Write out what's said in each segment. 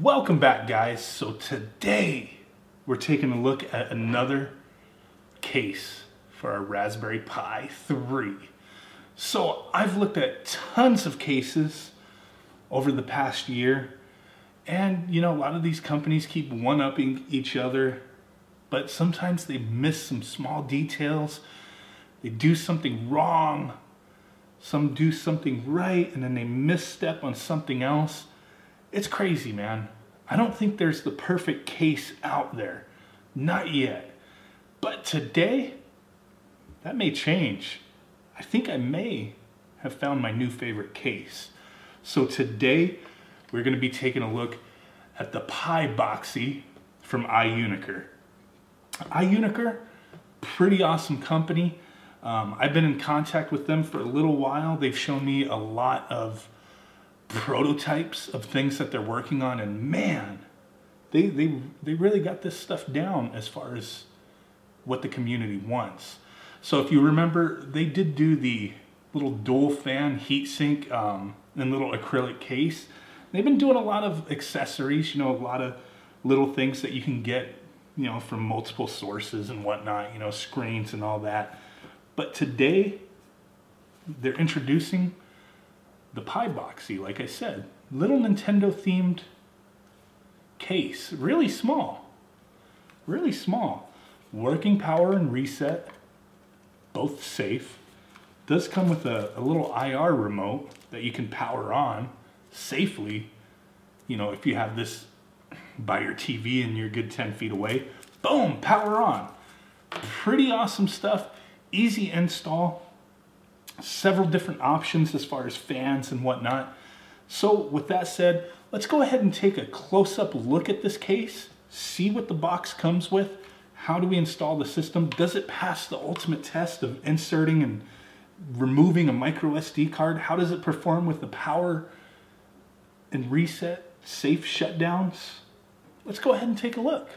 Welcome back guys. So today we're taking a look at another case for our Raspberry Pi 3. So I've looked at tons of cases over the past year and you know a lot of these companies keep one-upping each other but sometimes they miss some small details. They do something wrong. Some do something right and then they misstep on something else it's crazy, man. I don't think there's the perfect case out there. Not yet. But today, that may change. I think I may have found my new favorite case. So today, we're going to be taking a look at the Pi Boxy from iUniker. iUniker, pretty awesome company. Um, I've been in contact with them for a little while. They've shown me a lot of prototypes of things that they're working on and man they they they really got this stuff down as far as what the community wants. So if you remember they did do the little dual fan heatsink um, and little acrylic case. They've been doing a lot of accessories you know a lot of little things that you can get you know from multiple sources and whatnot you know screens and all that. But today they're introducing the Pi Boxy, like I said. Little Nintendo themed case, really small, really small. Working power and reset, both safe. Does come with a, a little IR remote that you can power on safely. You know, if you have this by your TV and you're good 10 feet away, boom, power on. Pretty awesome stuff, easy install several different options as far as fans and whatnot. So with that said, let's go ahead and take a close-up look at this case, see what the box comes with, how do we install the system, does it pass the ultimate test of inserting and removing a micro SD card, how does it perform with the power and reset, safe shutdowns? Let's go ahead and take a look.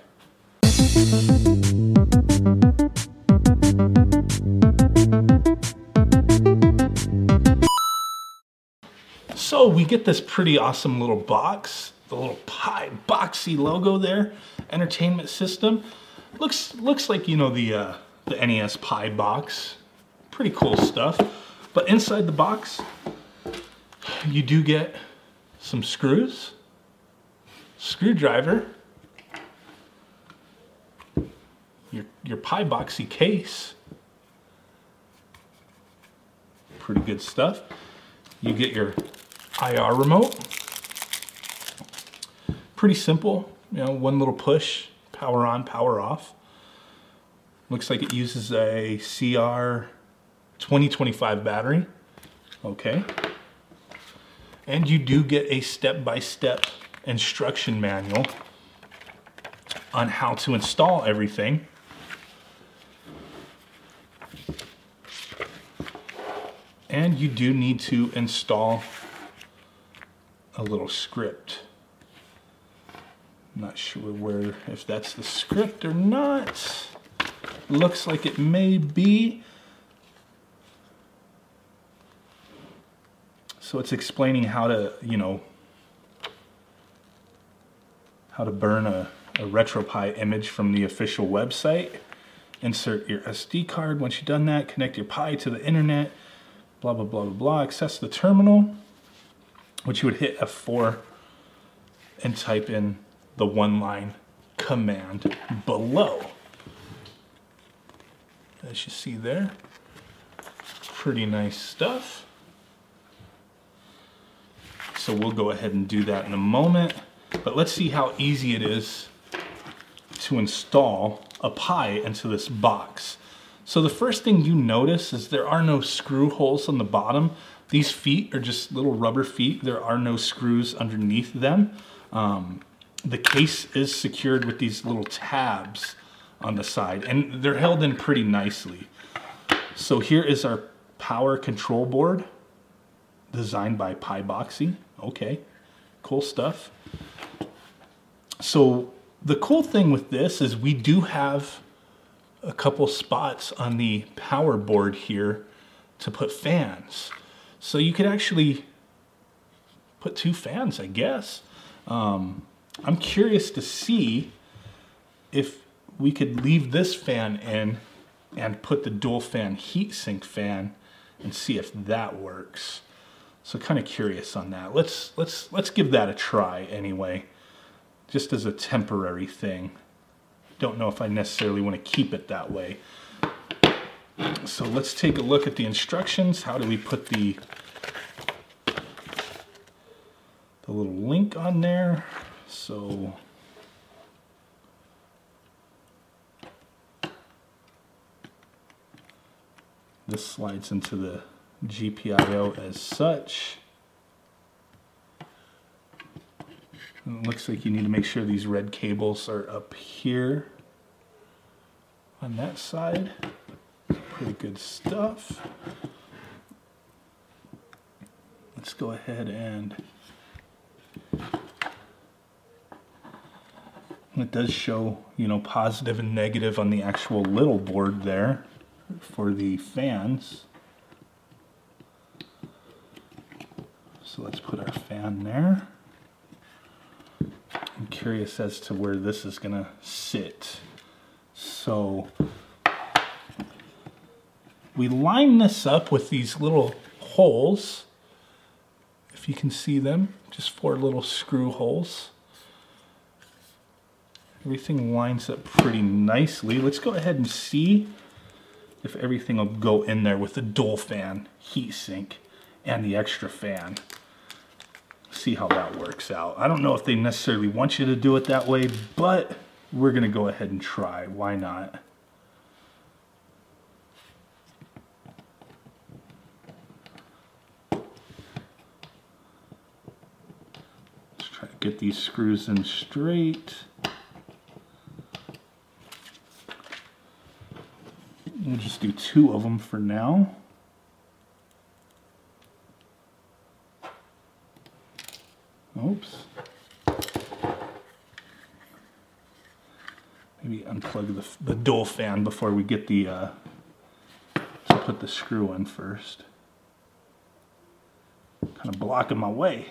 So we get this pretty awesome little box, the little Pi Boxy logo there, entertainment system. Looks looks like, you know, the, uh, the NES Pi box. Pretty cool stuff. But inside the box, you do get some screws, screwdriver, your, your Pi Boxy case. Pretty good stuff. You get your IR remote. Pretty simple, you know, one little push, power on, power off. Looks like it uses a CR 2025 battery. Okay. And you do get a step-by-step -step instruction manual on how to install everything. And you do need to install a little script. Not sure where, if that's the script or not. Looks like it may be. So it's explaining how to, you know, how to burn a, a RetroPie image from the official website. Insert your SD card. Once you've done that, connect your Pi to the internet. Blah, blah, blah, blah, blah. Access the terminal which you would hit F4 and type in the one line command below. As you see there, pretty nice stuff. So we'll go ahead and do that in a moment. But let's see how easy it is to install a Pi into this box. So the first thing you notice is there are no screw holes on the bottom. These feet are just little rubber feet. There are no screws underneath them. Um, the case is secured with these little tabs on the side and they're held in pretty nicely. So here is our power control board designed by Boxy. Okay, cool stuff. So the cool thing with this is we do have a couple spots on the power board here to put fans. So you could actually put two fans, I guess. Um, I'm curious to see if we could leave this fan in and put the dual fan heatsink fan and see if that works. So kind of curious on that. Let's let's let's give that a try anyway. Just as a temporary thing. Don't know if I necessarily want to keep it that way. So let's take a look at the instructions. How do we put the the little link on there? So This slides into the GPIO as such. And it looks like you need to make sure these red cables are up here on that side. Pretty good stuff. Let's go ahead and it does show, you know, positive and negative on the actual little board there for the fans. So let's put our fan there. I'm curious as to where this is going to sit. So we line this up with these little holes, if you can see them, just four little screw holes. Everything lines up pretty nicely. Let's go ahead and see if everything will go in there with the dual fan heatsink and the extra fan. See how that works out. I don't know if they necessarily want you to do it that way, but we're gonna go ahead and try. Why not? Let's try to get these screws in straight. We'll just do two of them for now. Oops. Maybe unplug the, the dual fan before we get the, uh, to put the screw in first. Kind of blocking my way.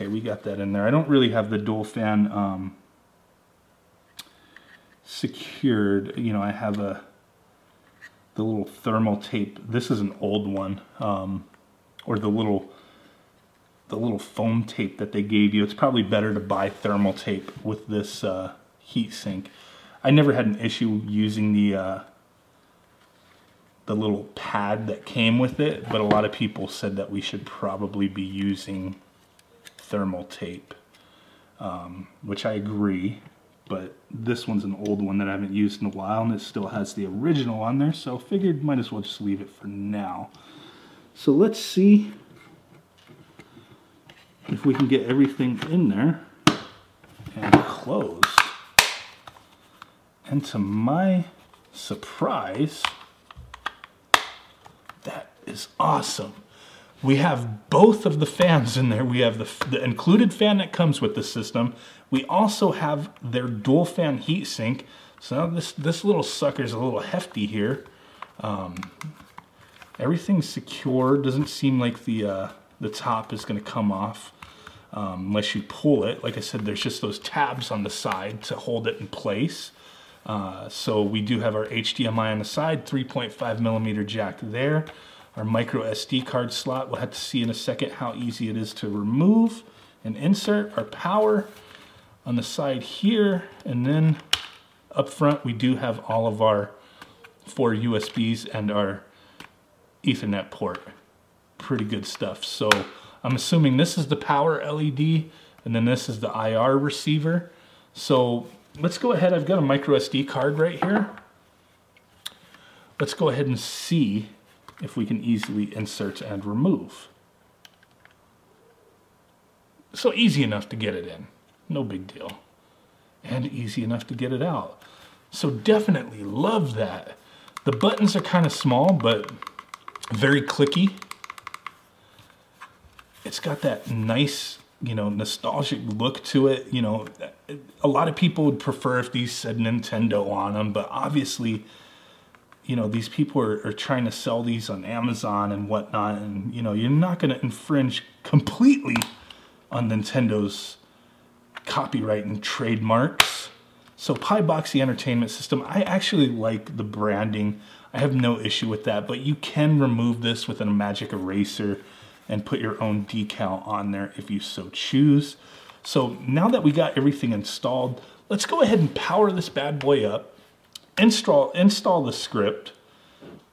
Okay, got that in there. I don't really have the dual fan um, secured. You know, I have a the little thermal tape. This is an old one, um, or the little the little foam tape that they gave you. It's probably better to buy thermal tape with this uh, heat sink. I never had an issue using the uh, the little pad that came with it, but a lot of people said that we should probably be using thermal tape, um, which I agree, but this one's an old one that I haven't used in a while and it still has the original on there, so figured might as well just leave it for now. So let's see if we can get everything in there and close. And to my surprise, that is awesome we have both of the fans in there. We have the, the, included fan that comes with the system. We also have their dual fan heatsink. So this, this little sucker is a little hefty here. Um, everything's secure. Doesn't seem like the, uh, the top is gonna come off um, unless you pull it. Like I said, there's just those tabs on the side to hold it in place. Uh, so we do have our HDMI on the side, 3.5 millimeter jack there our micro SD card slot. We'll have to see in a second how easy it is to remove and insert our power on the side here. And then up front, we do have all of our four USBs and our ethernet port. Pretty good stuff. So I'm assuming this is the power LED and then this is the IR receiver. So let's go ahead. I've got a micro SD card right here. Let's go ahead and see if we can easily insert and remove. So easy enough to get it in, no big deal. And easy enough to get it out. So definitely love that. The buttons are kind of small, but very clicky. It's got that nice you know, nostalgic look to it. You know, a lot of people would prefer if these said Nintendo on them, but obviously, you know, these people are, are trying to sell these on Amazon and whatnot, and you know, you're not going to infringe completely on Nintendo's copyright and trademarks. So Pi Boxy Entertainment System, I actually like the branding. I have no issue with that, but you can remove this with a magic eraser and put your own decal on there if you so choose. So now that we got everything installed, let's go ahead and power this bad boy up, install, install the script,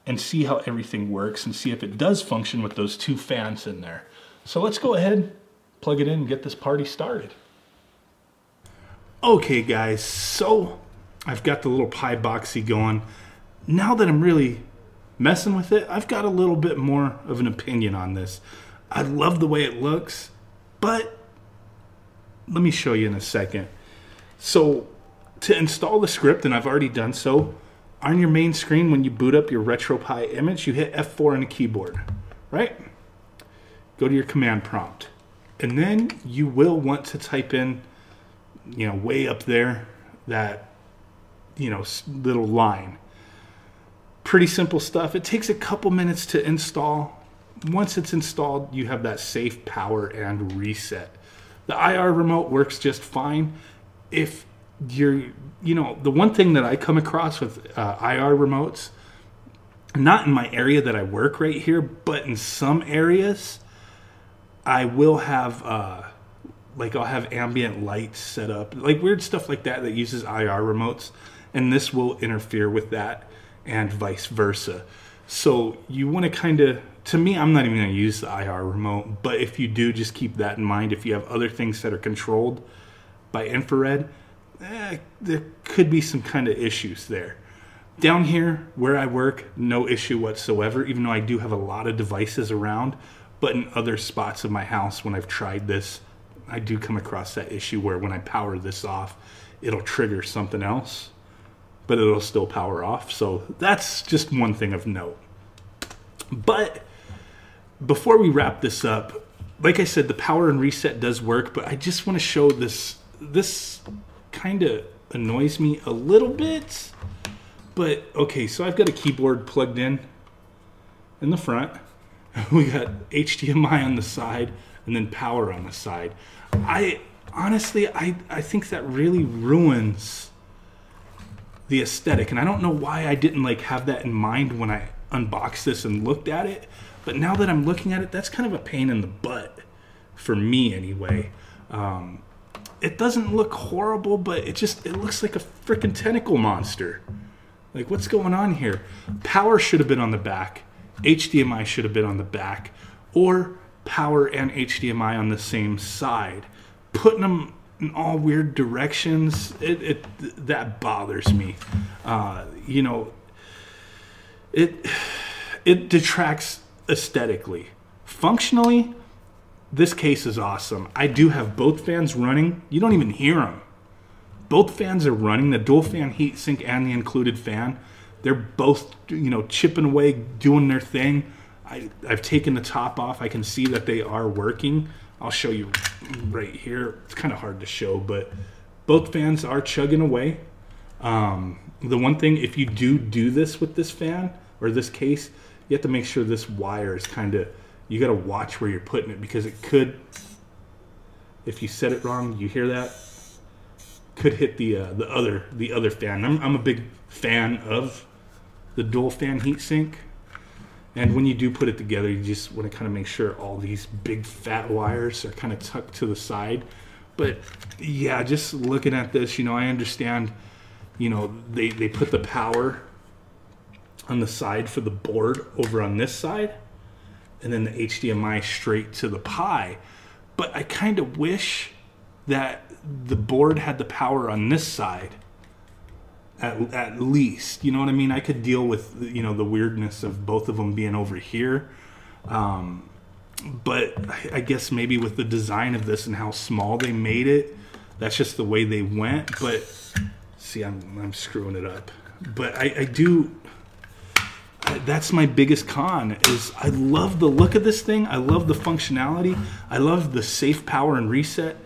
and see how everything works and see if it does function with those two fans in there. So let's go ahead, plug it in, and get this party started. Okay guys, so I've got the little Pi Boxy going. Now that I'm really messing with it, I've got a little bit more of an opinion on this. I love the way it looks, but let me show you in a second. So to install the script, and I've already done so, on your main screen when you boot up your RetroPie image, you hit F4 on the keyboard, right? Go to your command prompt. And then you will want to type in, you know, way up there, that, you know, little line. Pretty simple stuff. It takes a couple minutes to install once it's installed, you have that safe power and reset. The IR remote works just fine. If you're, you know, the one thing that I come across with uh, IR remotes, not in my area that I work right here, but in some areas, I will have, uh, like, I'll have ambient lights set up, like weird stuff like that that uses IR remotes, and this will interfere with that, and vice versa. So you want to kind of to me, I'm not even going to use the IR remote, but if you do, just keep that in mind. If you have other things that are controlled by infrared, eh, there could be some kind of issues there. Down here where I work, no issue whatsoever, even though I do have a lot of devices around. But in other spots of my house, when I've tried this, I do come across that issue where when I power this off, it'll trigger something else, but it'll still power off. So that's just one thing of note. But before we wrap this up, like I said, the power and reset does work, but I just want to show this. This kind of annoys me a little bit. But okay, so I've got a keyboard plugged in in the front. We got HDMI on the side and then power on the side. I honestly, I, I think that really ruins the aesthetic. And I don't know why I didn't like have that in mind when I unboxed this and looked at it. But now that I'm looking at it, that's kind of a pain in the butt for me anyway. Um, it doesn't look horrible, but it just it looks like a freaking tentacle monster. Like what's going on here? Power should have been on the back. HDMI should have been on the back, or power and HDMI on the same side. Putting them in all weird directions, it, it that bothers me. Uh, you know, it it detracts aesthetically. Functionally, this case is awesome. I do have both fans running. You don't even hear them. Both fans are running, the dual fan heatsink and the included fan. They're both, you know, chipping away, doing their thing. I, I've taken the top off. I can see that they are working. I'll show you right here. It's kind of hard to show, but both fans are chugging away. Um, the one thing, if you do do this with this fan or this case, you have to make sure this wire is kind of you got to watch where you're putting it because it could if you set it wrong you hear that could hit the uh, the other the other fan. I'm, I'm a big fan of the dual fan heatsink and when you do put it together you just want to kind of make sure all these big fat wires are kind of tucked to the side. But yeah just looking at this you know i understand you know they they put the power on the side for the board over on this side, and then the HDMI straight to the Pi. But I kind of wish that the board had the power on this side at, at least. You know what I mean? I could deal with, you know, the weirdness of both of them being over here. Um, but I guess maybe with the design of this and how small they made it, that's just the way they went. But see, I'm, I'm screwing it up. But I, I do that's my biggest con is I love the look of this thing. I love the functionality. I love the safe power and reset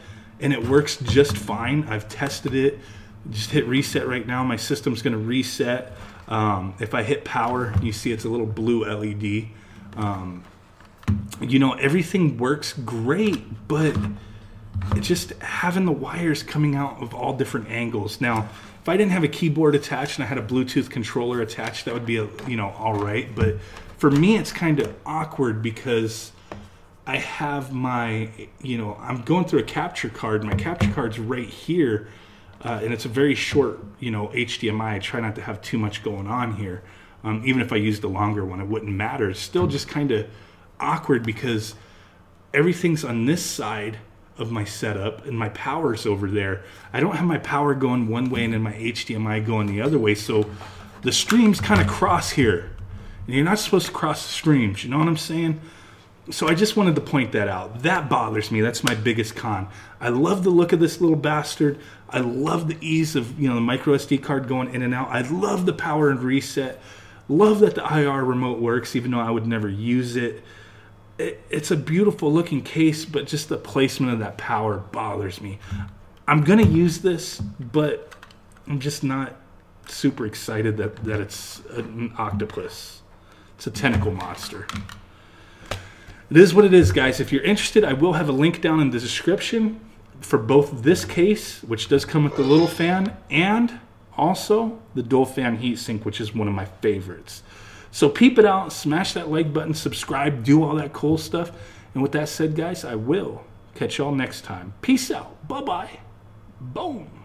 and it works just fine. I've tested it. Just hit reset right now. My system's going to reset. Um, if I hit power, you see it's a little blue LED. Um, you know, everything works great, but just having the wires coming out of all different angles. Now, if I didn't have a keyboard attached and I had a Bluetooth controller attached, that would be, a, you know, all right. But for me, it's kind of awkward because I have my, you know, I'm going through a capture card. My capture card's right here, uh, and it's a very short, you know, HDMI. I try not to have too much going on here. Um, even if I used a longer one, it wouldn't matter. It's still just kind of awkward because everything's on this side of my setup and my power's over there. I don't have my power going one way and then my HDMI going the other way. So the streams kind of cross here. And you're not supposed to cross the streams. You know what I'm saying? So I just wanted to point that out. That bothers me. That's my biggest con. I love the look of this little bastard. I love the ease of, you know, the micro SD card going in and out. I love the power and reset. Love that the IR remote works, even though I would never use it it, it's a beautiful looking case, but just the placement of that power bothers me. I'm gonna use this, but I'm just not super excited that, that it's an octopus. It's a tentacle monster. It is what it is, guys. If you're interested, I will have a link down in the description for both this case, which does come with the little fan, and also the dual fan heatsink, which is one of my favorites. So peep it out, smash that like button, subscribe, do all that cool stuff. And with that said, guys, I will catch y'all next time. Peace out. Bye bye. Boom.